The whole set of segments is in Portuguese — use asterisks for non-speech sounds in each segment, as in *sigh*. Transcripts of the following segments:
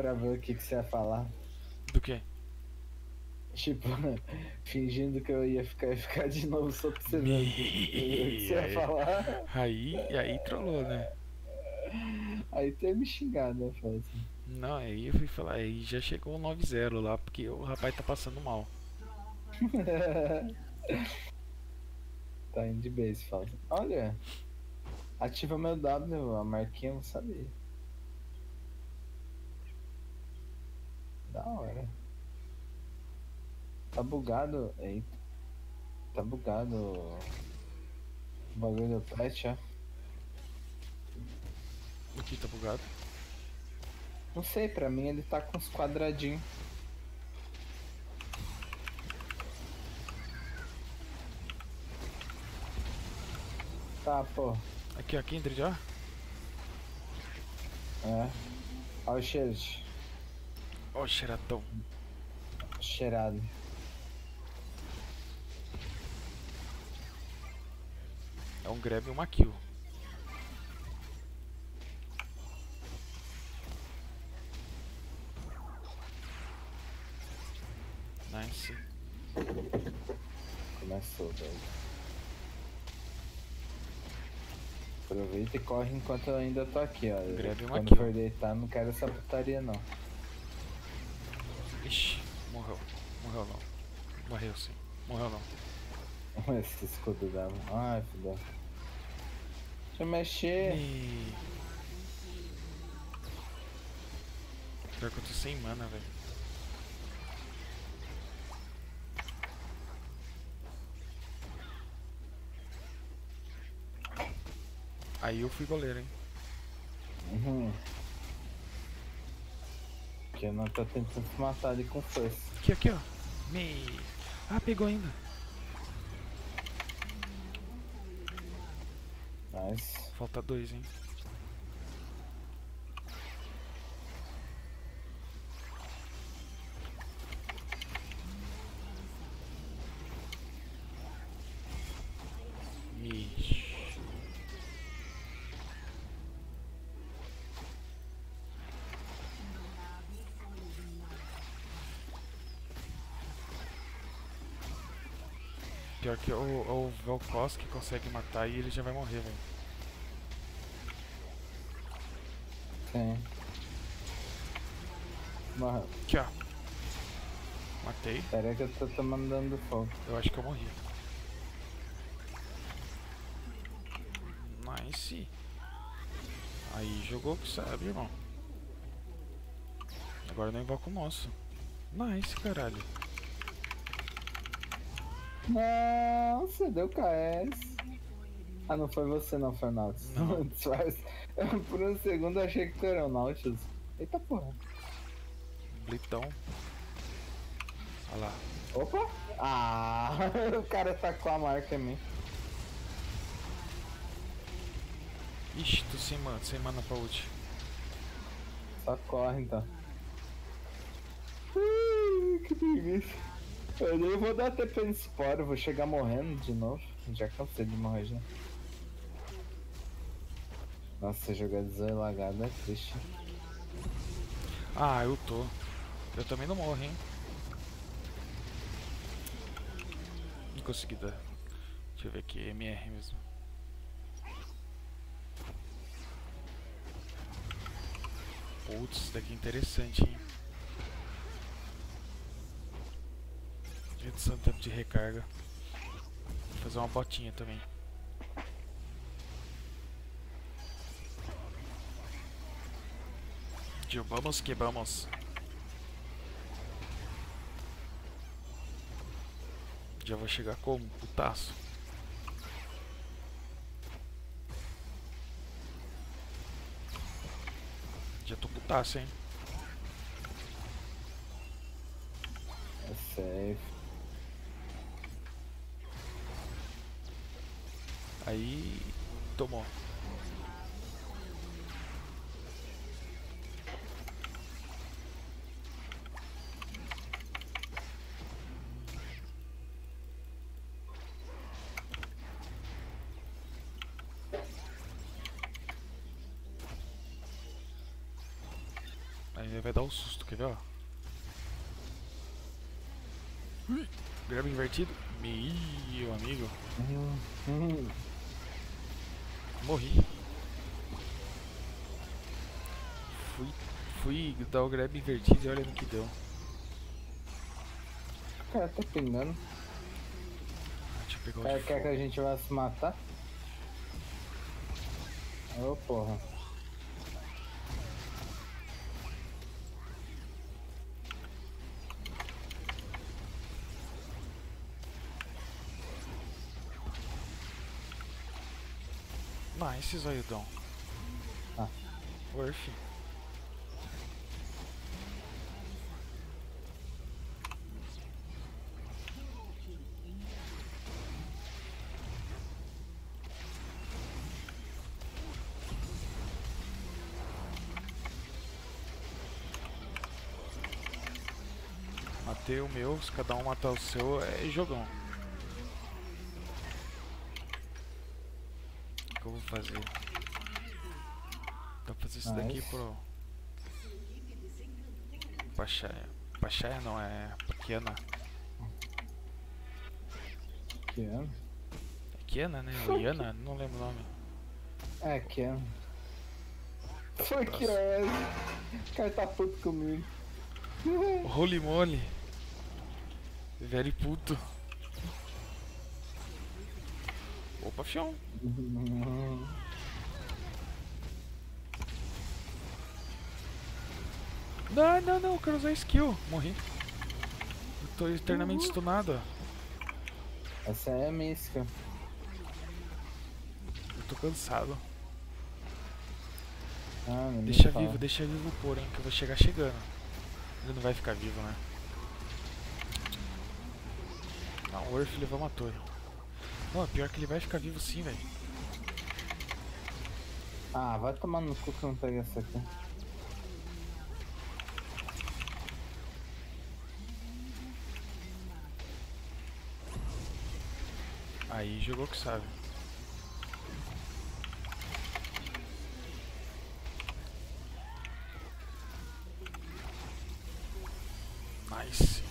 pra ver o que, que você ia falar. Do que? Tipo, *laughs* fingindo que eu ia ficar, ficar de novo só pra você ver o que *laughs* você ia falar. aí, aí trollou, né? Aí tu ia me xingar, né, Fábio? Não, aí eu fui falar, aí já chegou o 9-0 lá, porque o rapaz tá passando mal. *laughs* tá indo de base, Fábio. Olha, ativa meu W, a marquinha não sabia. Da hora. Tá bugado. Eita. Tá bugado o bagulho do pet, ó. O que tá bugado? Não sei, pra mim ele tá com uns quadradinhos. Tá, pô. Aqui, ó, Kindred, ó. É. Olha o cheiro. Ó, o xeratão. Cheirado. É um grab e uma kill. Nice. Começou, velho. Aproveita e corre enquanto eu ainda tô aqui, ó. Grab uma Quando kill. for deitar, não quero essa putaria, não. Ixi, morreu. Morreu não. Morreu sim. Morreu não. Esse escudo dava. Ai, filha. Deixa eu mexer. Ih. Pior que eu tô sem mana, velho. Aí eu fui goleiro, hein? Uhum. Porque eu não tô tentando se matar ali com força. Aqui, aqui, ó. Me... Ah, pegou ainda. Mas. Falta dois, hein? Pior que o, o Vel'Koz que consegue matar e ele já vai morrer, velho. Sim. Morreu. Aqui, ó. Matei. Pera aí que eu tô tomando dano do fogo. Eu acho que eu morri. Nice. Aí jogou que sabe, irmão. Agora eu não invoco o nosso. Nice, caralho. Nossa, deu KS. Ah, não foi você não, Nautilus. Não. *laughs* Eu, Por um segundo eu achei que tu era o Nautilus. Eita porra. Blitão. Olha lá. Opa! Ah, *laughs* o cara tacou a marca em mim. Ixi, tô sem mana, sem mana pra ult. Só corre então. Ai, que preguiça. Eu nem vou dar TP no Spore, vou chegar morrendo de novo. Já cansei de morrer já. Nossa, jogar de Zoe lagada é triste. Ah, eu tô. Eu também não morro, hein? Não consegui dar. Deixa eu ver aqui, MR mesmo. Putz, isso daqui é interessante, hein? Redução do tempo de recarga. Vou fazer uma botinha também. Vamos que vamos. Já vou chegar como? Putaço. Já tô putaço, hein? É safe. Aí. Tomou. Aí vai dar um susto, quer ver, ó? Grab invertido. Meu amigo. Morri. Fui, fui dar o grab invertido e olha no que deu. O cara tá pingando. Deixa eu pegar O cara quer que fogo. a gente vá se matar? Ô porra. Nice, zoiudão. Ah. Worth. Matei o meu, se cada um matar o seu, é jogão. O que eu vou fazer? Dá pra pro. Pachaia. Pachaia não, é. Ano? É Kiana, né? Ou Iana? Não lembro o nome. É, ano? Foi que é. O cara tá puto comigo. Holy moly! Velho puto. Opa, fião. Não, não, não, eu quero usar skill. Morri. Eu tô eternamente stunado. ó. Essa é a mística. Eu tô cansado. Ah, Deixa fala. vivo, deixa vivo o porém, que eu vou chegar chegando. Ele não vai ficar vivo, né? Não, o Earth levou uma torre. Não, é pior que ele vai ficar vivo sim, velho. Ah, vai tomar no cu que eu não pega essa aqui. Aí jogou que sabe. Nice.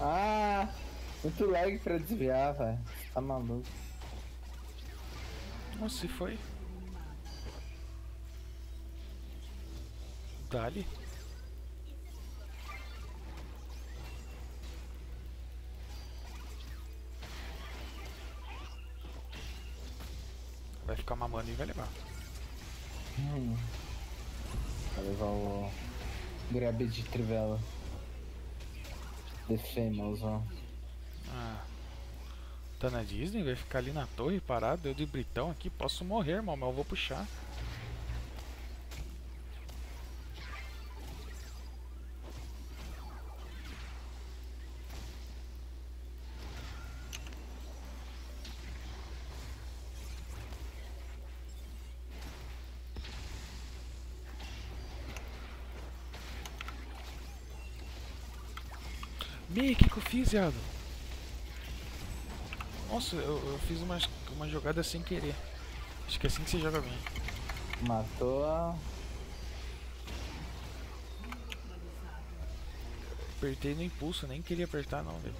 Ah! Muito lag pra desviar, velho. Tá maluco. Nossa, se foi. Dali. Vai ficar mamando e vai levar. Hum. Vai levar o grab de trivela. The Famous, ó. Tá na Disney? Vai ficar ali na torre parado? Eu de britão aqui, posso morrer, irmão, mas eu vou puxar. Que, que eu fiz, viado? Nossa, eu, eu fiz uma, uma jogada sem querer. Acho que é assim que você joga bem. Matou a. Apertei no impulso, nem queria apertar não, velho.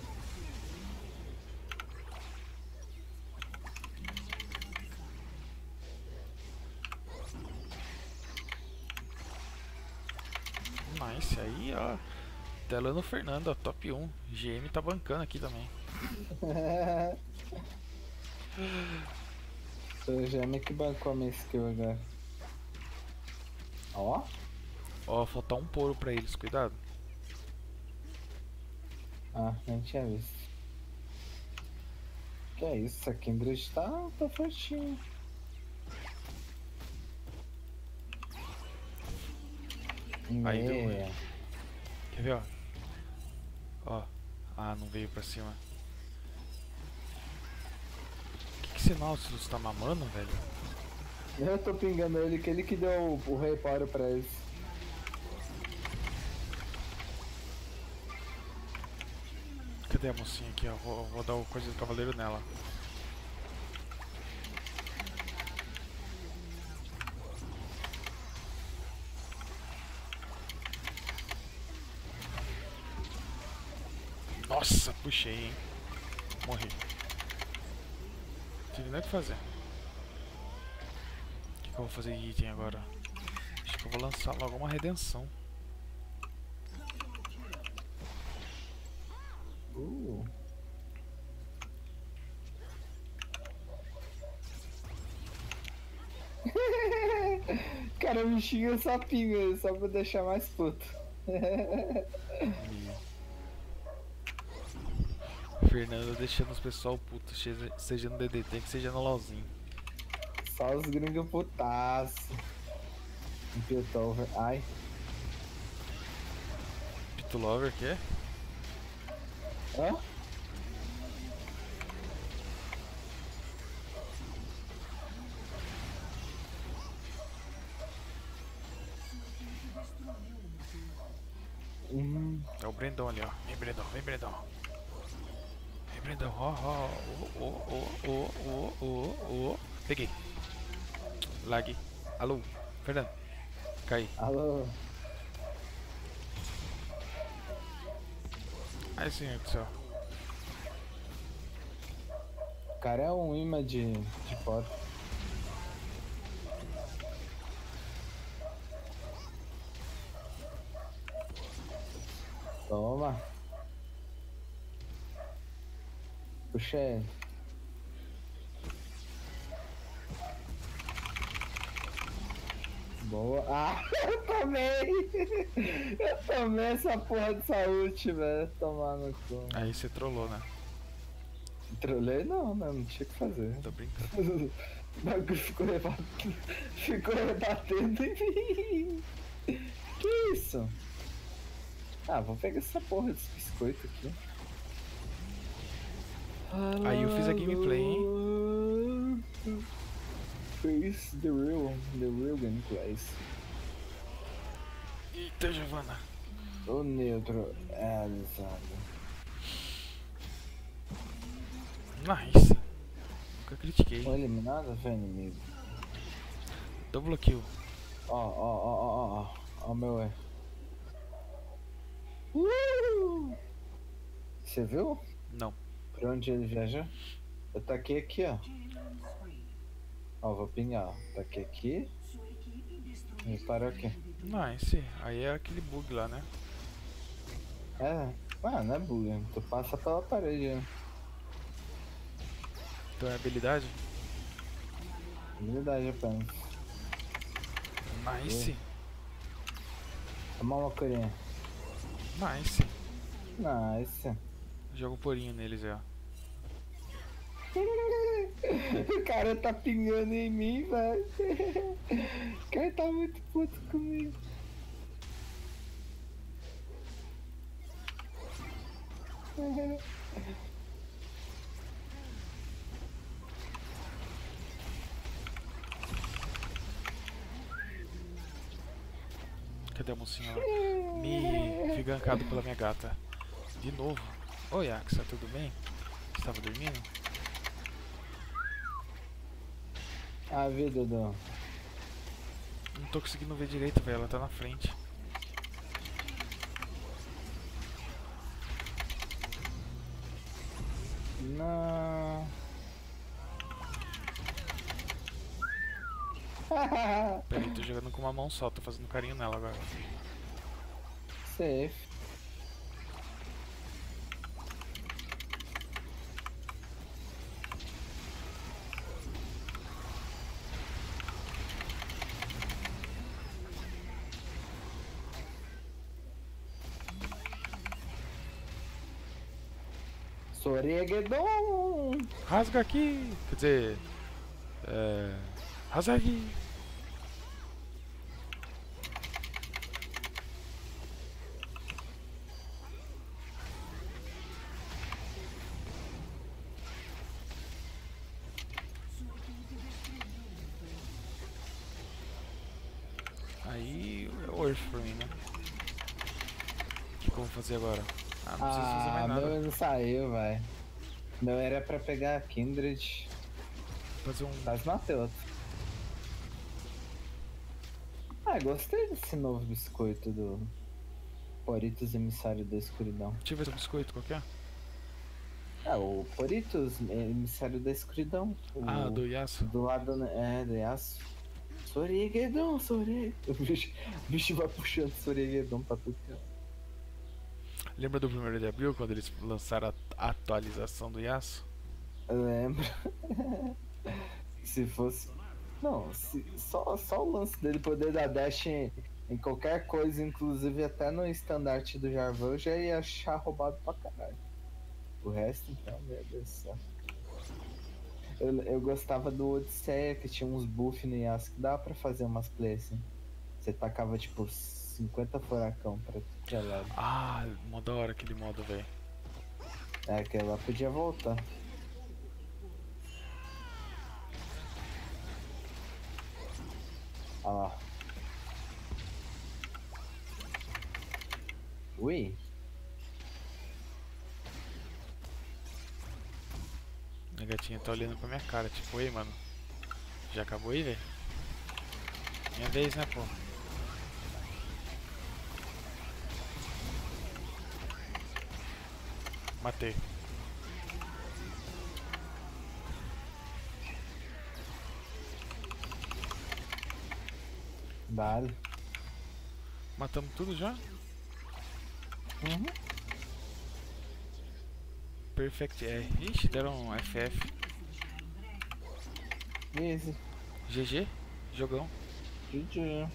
Nice, aí ó. Tela no Fernando, ó, top 1. GM tá bancando aqui também. *laughs* O Gêmeo que bancou a minha skill agora. Ó. Ó, faltar um poro pra eles, cuidado. Ah, nem tinha visto. Que é isso, a Kindred tá, tá fortinho. Aí deu Meia. Quer ver, ó? Ó. Ah, não veio pra cima. esse Nautilus tá mamando, velho? Eu tô pingando ele, que ele que deu o, reparo pra eles. Cadê a mocinha aqui? Eu vou, vou dar o coisa do cavaleiro nela. Nossa, puxei, hein? Morri. Tive nem o que fazer. O que, que eu vou fazer de item agora? Acho que eu vou lançar logo uma redenção. Uh. *laughs* Cara, me xinga sapinho só pra deixar mais puto. *laughs* Fernando deixando os pessoal puto, seja, no DDT que seja no LOLzinho. Só os gringos putaço. Um Piltover. Ai. Pitulover, que é? Hã? Hum, É o Brendão ali, ó. Vem, Brendão, vem, Brendão. Brandão. Ó, ó, ó, ó, ó, ó, ó. Peguei. Lag. Alô, Fernando. Cai. Alô. Ai, senhor do céu. Cara é um imã de, de foto. Toma. Puxa. Boa. *laughs* Ah, eu tomei! *laughs* Eu tomei essa porra de saúde, velho. Tomar no cu. Aí você trollou, né? Trolei não, né? Não tinha o que fazer. Tô brincando. *laughs* O bagulho ficou rebatendo, ficou rebatendo em mim. Que isso? Ah, vou pegar essa porra desse biscoito aqui. Aí eu fiz a gameplay, hein? Face the real, the real gameplay. Eita, Giovana. O neutro é alisado. Nice. Nunca critiquei. Foi eliminado, velho inimigo. Double kill. Ó, ó, ó, ó, ó, ó. Ó o meu. Uh! Você viu? Não. Pra onde ele viajou? Eu taquei aqui, ó. Ó, vou pingar, ó. Taquei aqui. E parou aqui. Nice. Aí é aquele bug lá, né? É, ah, não é bug. Tu passa pela parede, né? Então é habilidade? Habilidade apenas. Nice. Toma uma corinha. Nice. Nice. Jogo porinho neles, ó. *laughs* o cara tá pingando em mim, velho. O cara tá muito puto comigo. Cadê a mocinha? Me fui gankado pela minha gata. De novo. Oi, Axa, tudo bem? Estava dormindo? A vida do. Não tô conseguindo ver direito, velho. Ela tá na frente. Não. *laughs* Peraí, tô jogando com uma mão só. Tô fazendo carinho nela agora. Safe. Soregedon! Rasga aqui! Quer dizer. É. Rasga aqui! Aí é pra mim, né? O que eu vou fazer agora? Ah, não precisa fazer Ah, mais nada. meu não saiu, vai. Meu era pra pegar a Kindred. Fazer um. Quase matei outro. Ah, gostei desse novo biscoito do Poritos Emissário da Escuridão. Deixa eu ver se é biscoito qualquer. Ah, o Poritos Emissário da Escuridão. O, Ah, do Yasuo. do lado, né, é, do Yasuo. Sorigedon, Sorigedon. *laughs* O bicho, o bicho vai puxando Sorigedon pra tudo que é. Lembra do 1 de abril, quando eles lançaram a atualização do Yasuo? Lembro. *laughs* se fosse. Não, se, só, só o lance dele poder dar dash em, em qualquer coisa, inclusive até no estandarte do Jarvan, eu já ia achar roubado pra caralho. O resto, então, meu Deus do céu. Eu, eu gostava do Odisseia, que tinha uns buffs no Yasuo que dava pra fazer umas plays assim. Você tacava tipo 50 furacão pra é lado. Ah, mó da hora aquele modo, velho. É, aquela podia voltar. Olha lá. Ui. Minha gatinha tá olhando pra minha cara, tipo, ei, mano. Já acabou aí, velho? Minha vez, né, pô? Matei. Dale. Matamos tudo já? Uhum. Perfect R. Ixi, deram um FF. Easy. GG? Jogão. GG.